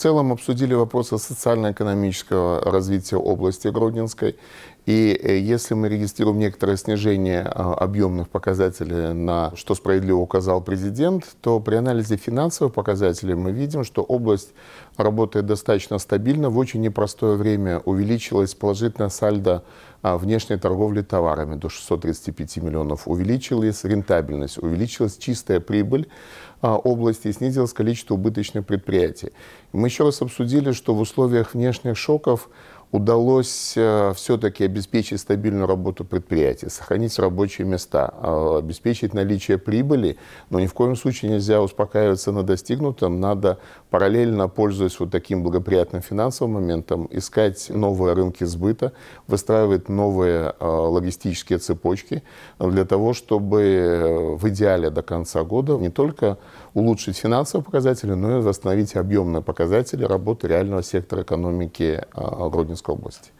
В целом обсудили вопросы социально-экономического развития области Гродненской. И э, если мы регистрируем некоторое снижение а, объемных показателей, на что справедливо указал президент, то при анализе финансовых показателей мы видим, что область работает достаточно стабильно. В очень непростое время увеличилась положительная сальдо а, внешней торговли товарами до 635 миллионов. Увеличилась рентабельность, увеличилась чистая прибыль а, области и снизилось количество убыточных предприятий. Мы еще раз обсудили, что в условиях внешних шоков удалось э, все-таки обеспечить стабильную работу предприятий, сохранить рабочие места, э, обеспечить наличие прибыли, но ни в коем случае нельзя успокаиваться на достигнутом, надо параллельно, пользуясь вот таким благоприятным финансовым моментом, искать новые рынки сбыта, выстраивать новые э, логистические цепочки для того, чтобы в идеале до конца года не только улучшить финансовые показатели, но и восстановить объемные показатели работы реального сектора экономики Гродненской Московской области.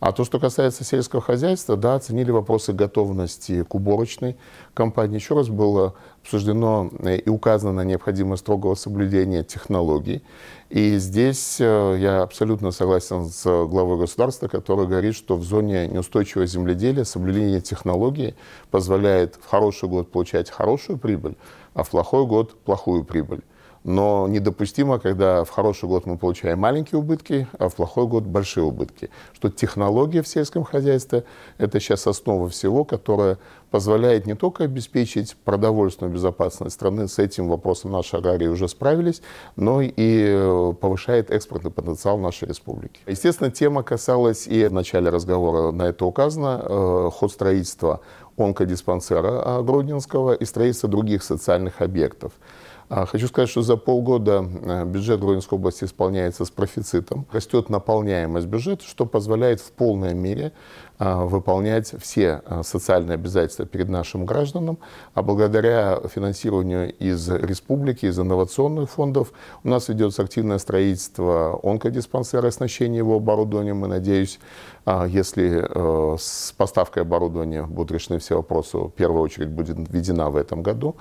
А то, что касается сельского хозяйства, да, оценили вопросы готовности к уборочной кампании. Еще раз было обсуждено э, и указано на необходимость строгого соблюдения технологий. И здесь э, я абсолютно согласен с главой государства, который говорит, что в зоне неустойчивого земледелия соблюдение технологий позволяет в хороший год получать хорошую прибыль, а в плохой год плохую прибыль. Но недопустимо, когда в хороший год мы получаем маленькие убытки, а в плохой год большие убытки. Что технология в сельском хозяйстве – это сейчас основа всего, которая позволяет не только обеспечить продовольственную безопасность страны, с этим вопросом наши аграрии уже справились, но и э, повышает экспортный потенциал нашей республики. Естественно, тема касалась и в начале разговора на это указано, э, ход строительства онкодиспансера Гродненского и строительства других социальных объектов. А, хочу сказать, что за полгода э, бюджет Гродненской области исполняется с профицитом. Растет наполняемость бюджета, что позволяет в полной мере а, выполнять все а, социальные обязательства перед нашим гражданам. А благодаря финансированию из республики, из инновационных фондов, у нас ведется активное строительство онкодиспансера, оснащение его оборудованием. Мы надеюсь, если э, с поставкой оборудования будут решены все вопросы, в первую очередь будет введена в этом году.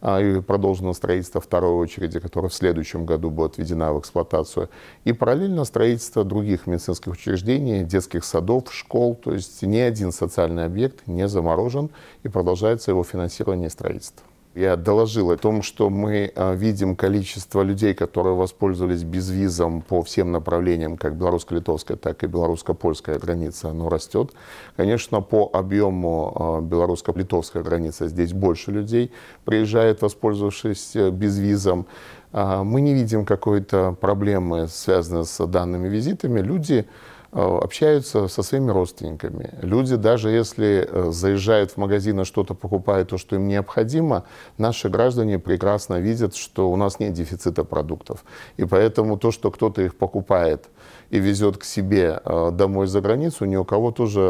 И продолжено строительство второй очереди, которая в следующем году будет введена в эксплуатацию. И параллельно строительство других медицинских учреждений, детских садов, школ. То есть ни один социальный объект не заморожен и продолжается его финансирование и строительство. Я доложил о том, что мы а, видим количество людей, которые воспользовались безвизом по всем направлениям, как белорусско-литовская, так и белорусско-польская граница, оно растет. Конечно, по объему а, белорусско-литовской границы здесь больше людей приезжает, воспользовавшись э, безвизом. А, мы не видим какой-то проблемы, связанной с данными визитами. Люди общаются со своими родственниками. Люди, даже если э, заезжают в магазин и что-то покупают, то, что им необходимо, наши граждане прекрасно видят, что у нас нет дефицита продуктов. И поэтому то, что кто-то их покупает и везет к себе э, домой за границу, ни у кого тоже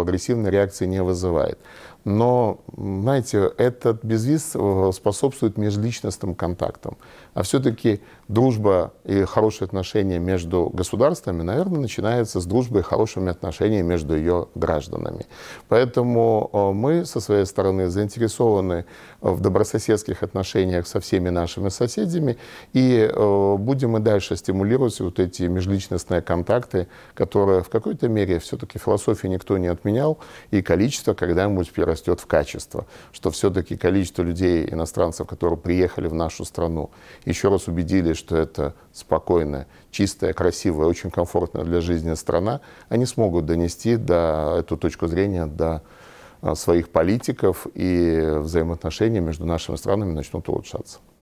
агрессивной реакции не вызывает. Но, знаете, этот безвиз способствует межличностным контактам. А все-таки дружба и хорошие отношения между государствами, наверное, начинается с дружбы и хорошими отношениями между ее гражданами. Поэтому э, мы со своей стороны заинтересованы в добрососедских отношениях со всеми нашими соседями и э, будем и дальше стимулировать вот эти межличностные контакты, которые в какой-то мере все-таки философии никто не отменял, и количество когда-нибудь перерастет в качество, что все-таки количество людей, иностранцев, которые приехали в нашу страну, еще раз убедились, что это спокойная, чистая, красивая, очень комфортная для жизни страна, они смогут донести до эту точку зрения до а, своих политиков, и взаимоотношения между нашими странами начнут улучшаться.